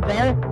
本。